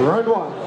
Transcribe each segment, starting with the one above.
Round one.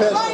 Lopez.